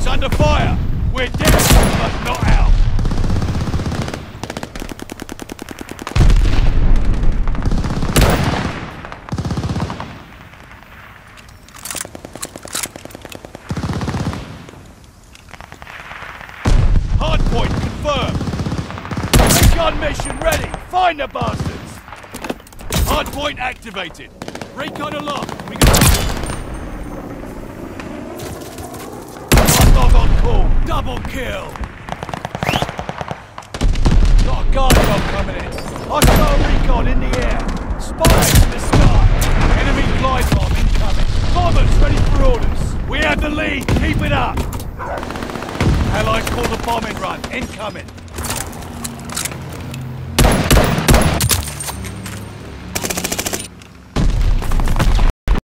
Units under fire! We're dead, but not out! Hardpoint confirmed! Recon mission ready! Find the bastards! Hardpoint activated! Recon aloft! We got... Call! Double kill! Got a guard dog coming in! Hostile recon in the air! Spies in the sky! Enemy glide bomb incoming! Bombers ready for orders! We have the lead! Keep it up! Allies call the bombing run. Incoming.